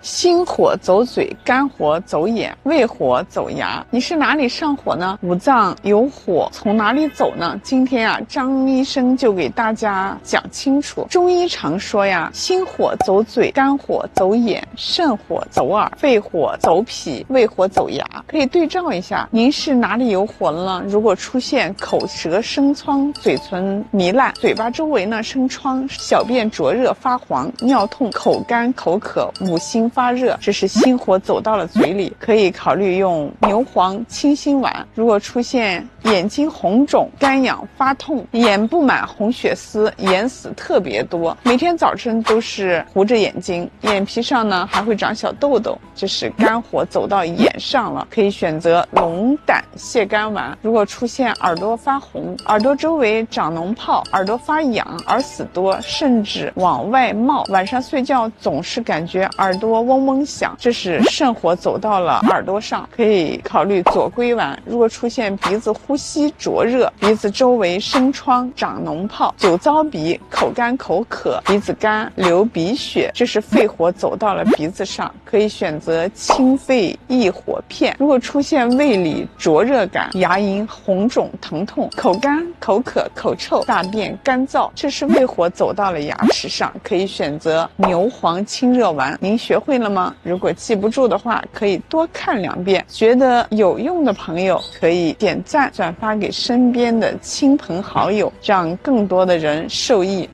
心火走嘴，肝火走眼，胃火走牙。你是哪里上火呢？五脏有火，从哪里走呢？今天啊，张医生就给大家讲清楚。中医常说呀，心火走嘴，肝火走眼，肾火走耳，肺火走脾，胃火走牙。可以对照一下，您是哪里有火了呢？如果出现口舌生疮、嘴唇糜烂、嘴巴周围呢生疮、小便灼热发黄、尿痛、口干口渴、五心。发热，这是心火走到了嘴里，可以考虑用牛黄清心丸。如果出现眼睛红肿、干痒、发痛、眼布满红血丝、眼屎特别多，每天早晨都是糊着眼睛，眼皮上呢还会长小痘痘，这是肝火走到眼上了，可以选择龙胆泻肝丸。如果出现耳朵发红、耳朵周围长脓泡、耳朵发痒、耳屎多，甚至往外冒，晚上睡觉总是感觉耳朵。嗡嗡响，这是肾火走到了耳朵上，可以考虑左归丸。如果出现鼻子呼吸灼热、鼻子周围生疮、长脓泡、酒糟鼻、口干口渴、鼻子干、流鼻血，这是肺火走到了鼻子上，可以选择清肺益火片。如果出现胃里灼热感、牙龈红肿疼痛、口干口渴、口臭、大便干燥，这是胃火走到了牙齿上，可以选择牛黄清热丸。您学。会了吗？如果记不住的话，可以多看两遍。觉得有用的朋友可以点赞、转发给身边的亲朋好友，让更多的人受益。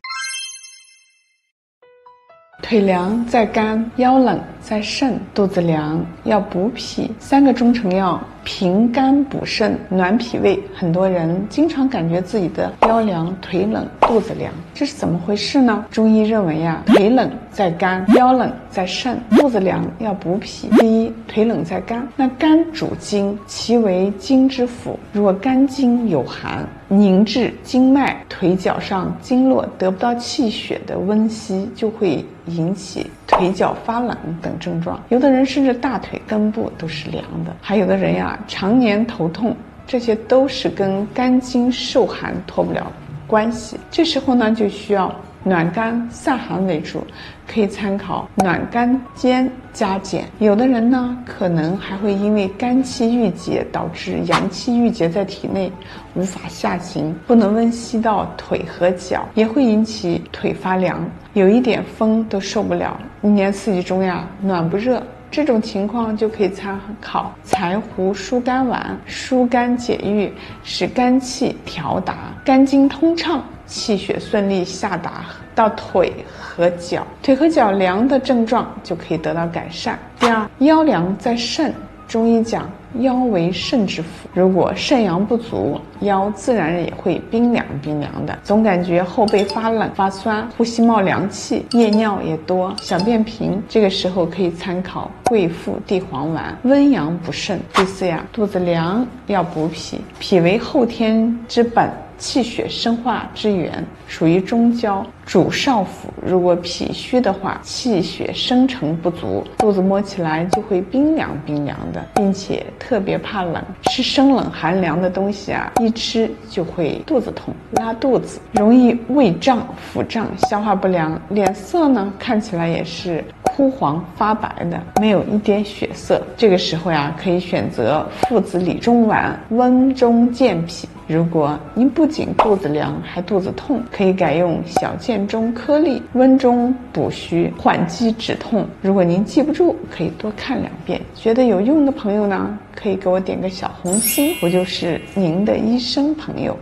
腿凉在肝，腰冷在肾，肚子凉要补脾，三个中成药。平肝补肾，暖脾胃。很多人经常感觉自己的腰凉、腿冷、肚子凉，这是怎么回事呢？中医认为呀，腿冷在肝，腰冷在肾，肚子凉要补脾。第一，腿冷在肝，那肝主筋，其为筋之府。如果肝经有寒，凝滞经脉，腿脚上经络得不到气血的温煦，就会引起腿脚发冷等症状。有的人甚至大腿根部都是凉的，还有的人呀。常年头痛，这些都是跟肝经受寒脱不了关系。这时候呢，就需要暖肝散寒为主，可以参考暖肝煎加减。有的人呢，可能还会因为肝气郁结，导致阳气郁结在体内无法下行，不能温煦到腿和脚，也会引起腿发凉，有一点风都受不了。一年四季中呀，暖不热。这种情况就可以参考柴胡疏肝丸，疏肝解郁，使肝气调达，肝经通畅，气血顺利下达到腿和脚，腿和脚凉的症状就可以得到改善。第二，腰凉在肾。中医讲腰为肾之府，如果肾阳不足，腰自然也会冰凉冰凉的，总感觉后背发冷发酸，呼吸冒凉气，夜尿也多，小便频。这个时候可以参考桂附地黄丸，温阳补肾。第四呀，肚子凉要补脾，脾为后天之本。气血生化之源，属于中焦，主少府。如果脾虚的话，气血生成不足，肚子摸起来就会冰凉冰凉的，并且特别怕冷，吃生冷寒凉的东西啊，一吃就会肚子痛、拉肚子，容易胃胀、腹胀、消化不良，脸色呢看起来也是。枯黄发白的，没有一点血色。这个时候呀，可以选择附子理中丸，温中健脾。如果您不仅肚子凉，还肚子痛，可以改用小建中颗粒，温中补虚，缓积止痛。如果您记不住，可以多看两遍。觉得有用的朋友呢，可以给我点个小红心，我就是您的医生朋友。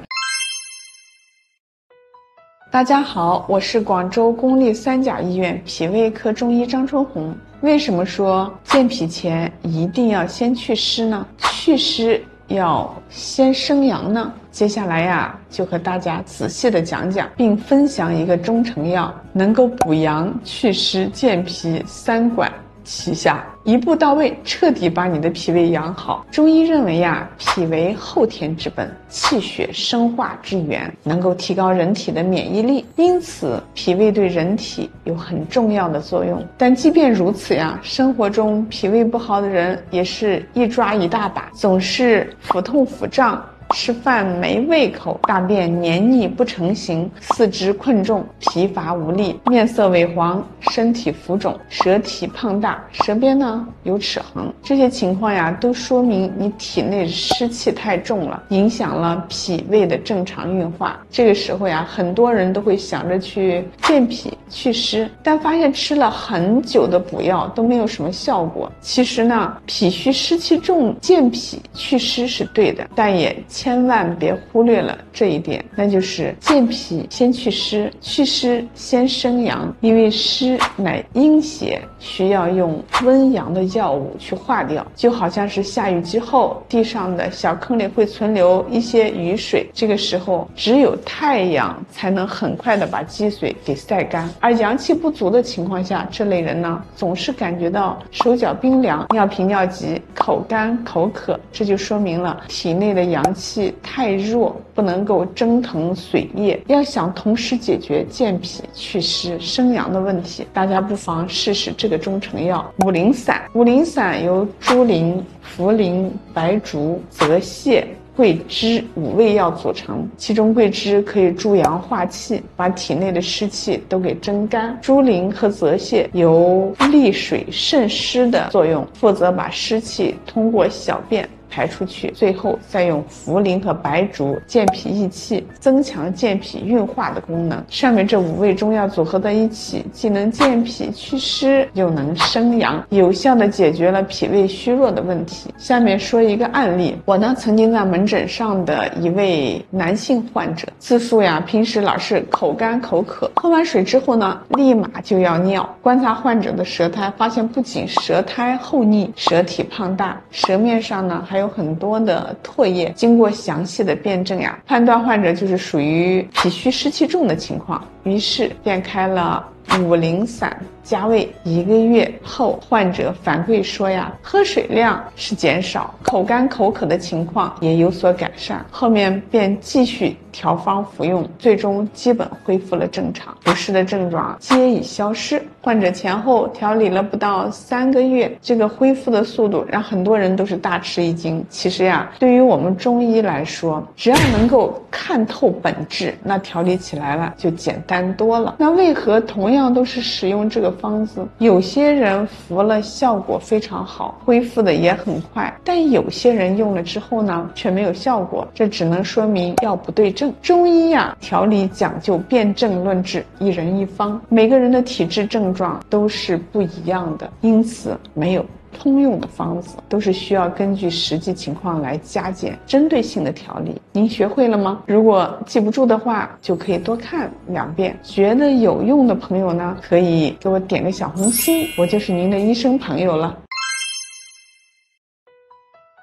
大家好，我是广州公立三甲医院脾胃科中医张春红。为什么说健脾前一定要先祛湿呢？祛湿要先生阳呢？接下来呀，就和大家仔细的讲讲，并分享一个中成药，能够补阳、祛湿、健脾三管。齐下，一步到位，彻底把你的脾胃养好。中医认为呀，脾为后天之本，气血生化之源，能够提高人体的免疫力，因此脾胃对人体有很重要的作用。但即便如此呀，生活中脾胃不好的人也是一抓一大把，总是腹痛腹胀。吃饭没胃口，大便黏腻不成形，四肢困重，疲乏无力，面色萎黄，身体浮肿，舌体胖大，舌边呢有齿痕，这些情况呀，都说明你体内湿气太重了，影响了脾胃的正常运化。这个时候呀，很多人都会想着去健脾祛湿，但发现吃了很久的补药都没有什么效果。其实呢，脾虚湿气重，健脾祛湿是对的，但也千万别忽略了这一点，那就是健脾先祛湿，祛湿先生阳，因为湿乃阴邪，需要用温阳的药物去化掉。就好像是下雨之后，地上的小坑里会存留一些雨水，这个时候只有太阳才能很快的把积水给晒干。而阳气不足的情况下，这类人呢，总是感觉到手脚冰凉，尿频尿急，口干口渴，这就说明了体内的阳气气太弱，不能够蒸腾水液。要想同时解决健脾祛湿、生阳的问题，大家不妨试试这个中成药五苓散。五苓散由猪苓、茯苓、白术、泽泻。桂枝五味药组成，其中桂枝可以助阳化气，把体内的湿气都给蒸干；猪苓和泽泻有利水渗湿的作用，负责把湿气通过小便。排出去，最后再用茯苓和白术健脾益气，增强健脾运化的功能。上面这五味中药组合在一起，既能健脾祛湿，又能生阳，有效的解决了脾胃虚弱的问题。下面说一个案例，我呢曾经在门诊上的一位男性患者，自述呀，平时老是口干口渴，喝完水之后呢，立马就要尿。观察患者的舌苔，发现不仅舌苔厚腻，舌体胖大，舌面上呢还有。有很多的唾液，经过详细的辩证呀，判断患者就是属于脾虚湿气重的情况，于是便开了五苓散。加味一个月后，患者反馈说呀，喝水量是减少，口干口渴的情况也有所改善。后面便继续调方服用，最终基本恢复了正常，不适的症状皆已消失。患者前后调理了不到三个月，这个恢复的速度让很多人都是大吃一惊。其实呀，对于我们中医来说，只要能够看透本质，那调理起来了就简单多了。那为何同同样都是使用这个？方子有些人服了效果非常好，恢复的也很快，但有些人用了之后呢，却没有效果，这只能说明药不对症。中医呀，调理讲究辨证论治，一人一方，每个人的体质症状都是不一样的，因此没有。通用的方子都是需要根据实际情况来加减，针对性的调理。您学会了吗？如果记不住的话，就可以多看两遍。觉得有用的朋友呢，可以给我点个小红心，我就是您的医生朋友了。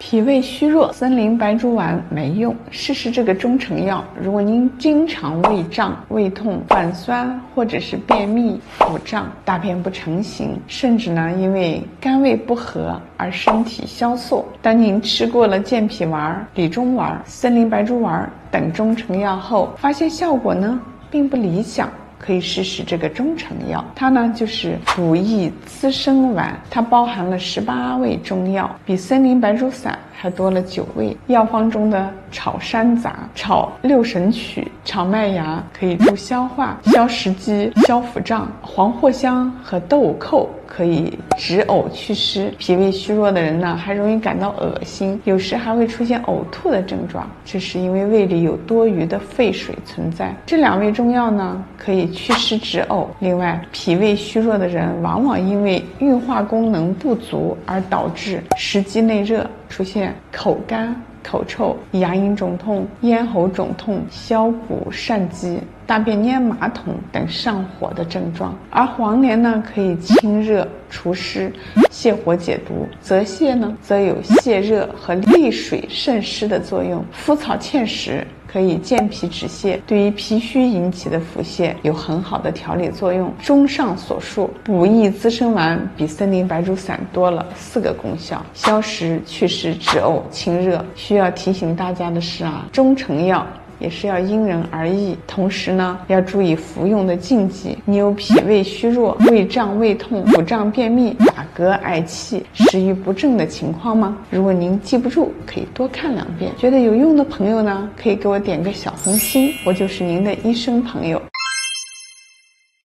脾胃虚弱，森林白术丸没用。试试这个中成药。如果您经常胃胀、胃痛、反酸，或者是便秘、腹胀、大便不成形，甚至呢因为肝胃不和而身体消瘦，当您吃过了健脾丸、理中丸、森林白术丸等中成药后，发现效果呢并不理想。可以试试这个中成药，它呢就是补益滋生丸，它包含了十八味中药，比森林白术散还多了九味。药方中的炒山楂、炒六神曲、炒麦芽可以助消化、消食积、消腹胀；黄藿香和豆蔻。可以止呕祛湿，脾胃虚弱的人呢，还容易感到恶心，有时还会出现呕吐的症状，这是因为胃里有多余的废水存在。这两味中药呢，可以祛湿止呕。另外，脾胃虚弱的人往往因为运化功能不足而导致食积内热，出现口干。口臭、牙龈肿痛、咽喉肿痛、消谷疝积、大便粘马桶等上火的症状，而黄连呢可以清热除湿、泻火解毒；泽泻呢则有泻热和利水渗湿的作用。麸草芡实。可以健脾止泻，对于脾虚引起的腹泻有很好的调理作用。综上所述，补益滋生丸比森林白术散多了四个功效：消食、祛湿、止呕、清热。需要提醒大家的是啊，中成药也是要因人而异。同时呢，要注意服用的禁忌。你有脾胃虚弱、胃胀、胃痛、腹胀、便秘、打嗝、嗳气、食欲不振的情况吗？如果您记不住，可以多看两遍。觉得有用的朋友呢，可以给我点个小红心，我就是您的医生朋友。